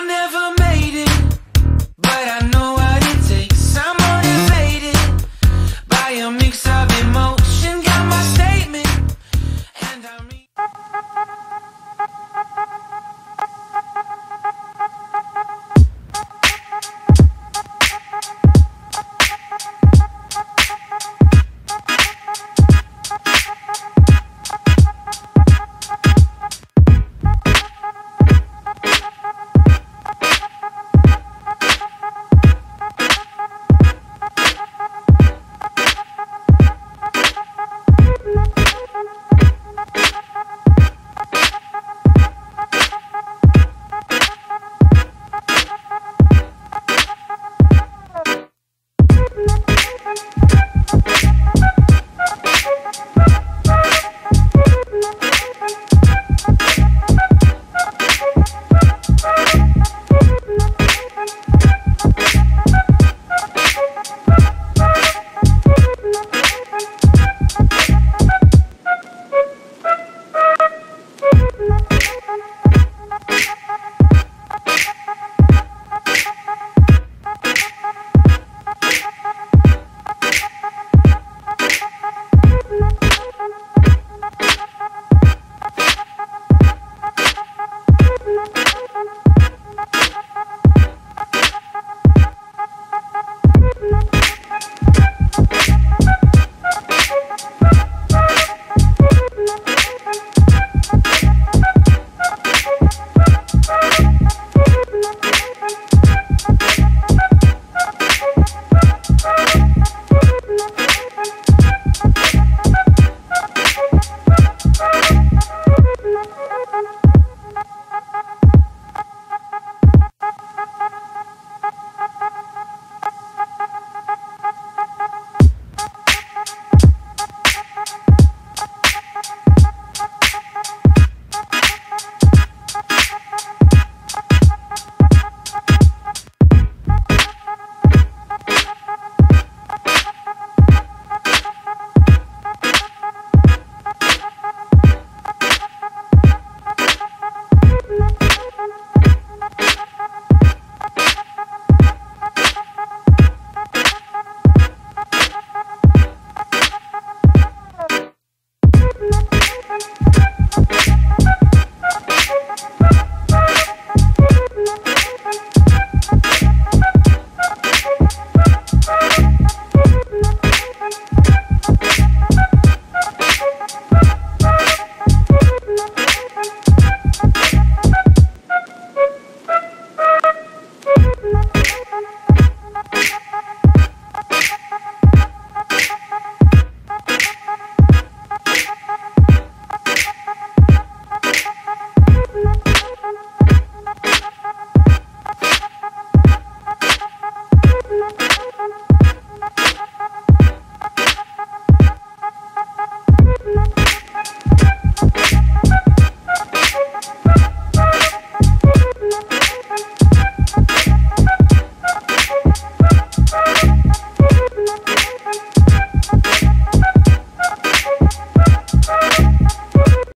I never made it, but I know what it takes. I'm motivated by a mix of